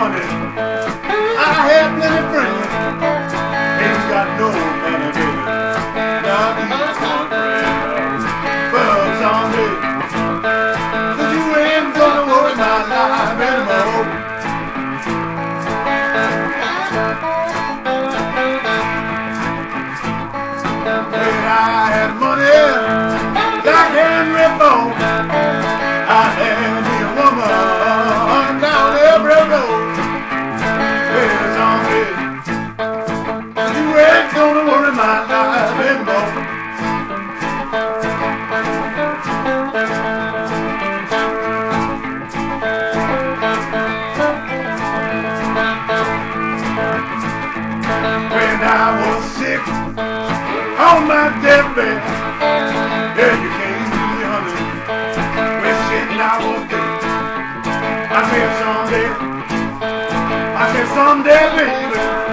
Aman on my deathbed. Yeah, you can't see me, honey. Wishing I was dead. I said someday, I said someday, baby.